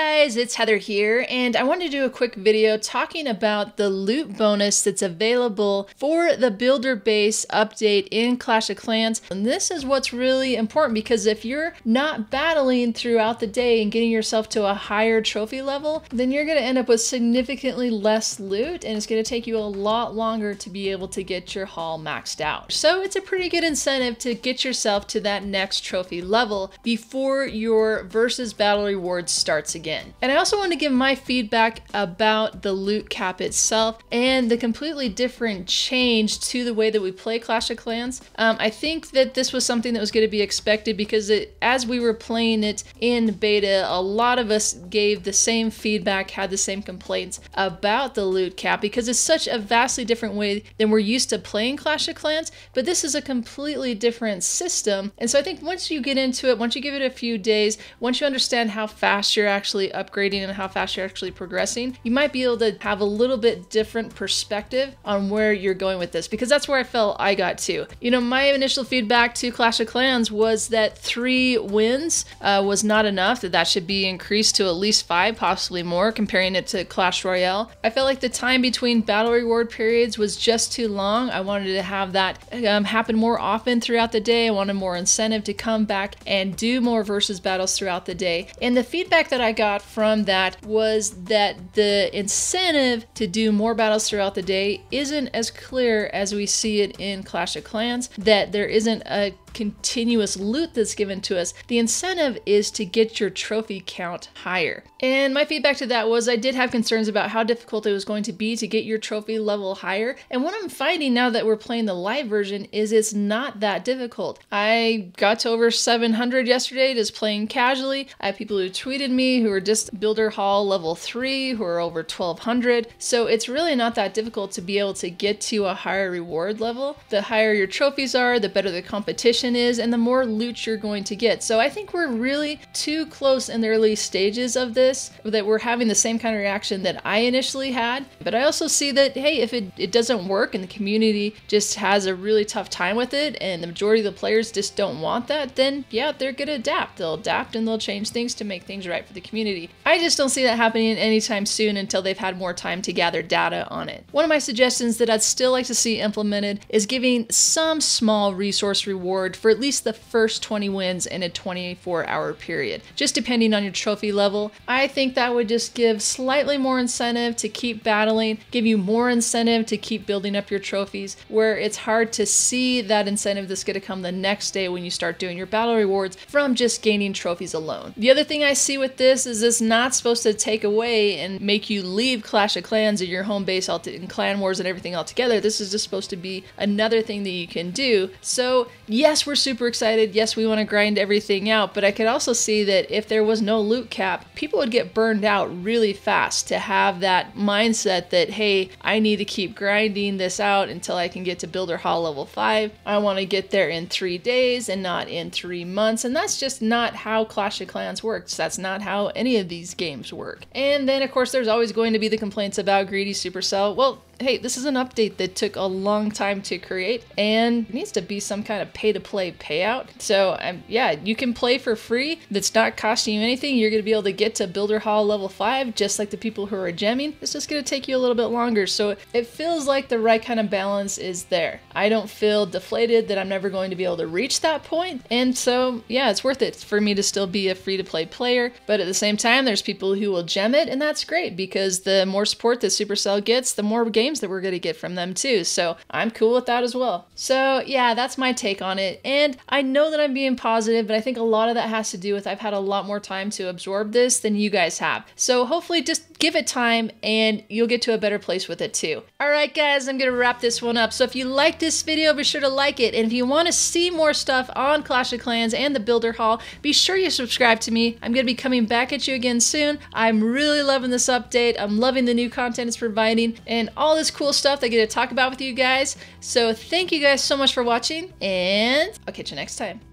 guys, it's Heather here, and I wanted to do a quick video talking about the loot bonus that's available for the builder base update in Clash of Clans. And this is what's really important because if you're not battling throughout the day and getting yourself to a higher trophy level, then you're going to end up with significantly less loot and it's going to take you a lot longer to be able to get your haul maxed out. So it's a pretty good incentive to get yourself to that next trophy level before your versus battle rewards starts again. And I also want to give my feedback about the loot cap itself and the completely different change to the way that we play Clash of Clans. Um, I think that this was something that was going to be expected because it, as we were playing it in beta, a lot of us gave the same feedback, had the same complaints about the loot cap because it's such a vastly different way than we're used to playing Clash of Clans. But this is a completely different system. And so I think once you get into it, once you give it a few days, once you understand how fast you're actually actually upgrading and how fast you're actually progressing, you might be able to have a little bit different perspective on where you're going with this because that's where I felt I got to. You know, my initial feedback to Clash of Clans was that three wins uh, was not enough, that that should be increased to at least five, possibly more, comparing it to Clash Royale. I felt like the time between battle reward periods was just too long. I wanted to have that um, happen more often throughout the day. I wanted more incentive to come back and do more versus battles throughout the day. And the feedback that I got from that was that the incentive to do more battles throughout the day isn't as clear as we see it in Clash of Clans, that there isn't a continuous loot that's given to us, the incentive is to get your trophy count higher. And my feedback to that was I did have concerns about how difficult it was going to be to get your trophy level higher. And what I'm finding now that we're playing the live version is it's not that difficult. I got to over 700 yesterday just playing casually. I have people who tweeted me who are just Builder Hall level 3 who are over 1200. So it's really not that difficult to be able to get to a higher reward level. The higher your trophies are, the better the competition is and the more loot you're going to get. So I think we're really too close in the early stages of this that we're having the same kind of reaction that I initially had. But I also see that, hey, if it, it doesn't work and the community just has a really tough time with it and the majority of the players just don't want that, then yeah, they're going to adapt. They'll adapt and they'll change things to make things right for the community. I just don't see that happening anytime soon until they've had more time to gather data on it. One of my suggestions that I'd still like to see implemented is giving some small resource reward for at least the first 20 wins in a 24 hour period, just depending on your trophy level. I think that would just give slightly more incentive to keep battling, give you more incentive to keep building up your trophies, where it's hard to see that incentive that's going to come the next day when you start doing your battle rewards from just gaining trophies alone. The other thing I see with this is it's not supposed to take away and make you leave Clash of Clans and your home base and Clan Wars and everything altogether. This is just supposed to be another thing that you can do. So yes, yes, we're super excited. Yes, we want to grind everything out. But I could also see that if there was no loot cap, people would get burned out really fast to have that mindset that, hey, I need to keep grinding this out until I can get to Builder Hall level 5. I want to get there in three days and not in three months. And that's just not how Clash of Clans works. That's not how any of these games work. And then, of course, there's always going to be the complaints about greedy Supercell. Well, hey, this is an update that took a long time to create and needs to be some kind of pay to play payout. So, um, yeah, you can play for free. That's not costing you anything. You're going to be able to get to Builder Hall level 5 just like the people who are gemming. It's just going to take you a little bit longer. So, it feels like the right kind of balance is there. I don't feel deflated that I'm never going to be able to reach that point. And so, yeah, it's worth it for me to still be a free to play player. But at the same time, there's people who will gem it, and that's great because the more support that Supercell gets, the more games games that we're going to get from them too. So I'm cool with that as well. So yeah, that's my take on it. And I know that I'm being positive, but I think a lot of that has to do with I've had a lot more time to absorb this than you guys have. So hopefully just give it time and you'll get to a better place with it too. All right, guys, I'm going to wrap this one up. So if you like this video, be sure to like it. And if you want to see more stuff on Clash of Clans and the Builder Hall, be sure you subscribe to me. I'm going to be coming back at you again soon. I'm really loving this update. I'm loving the new content it's providing and all this cool stuff that I get to talk about with you guys. So thank you guys so much for watching, and I'll catch you next time.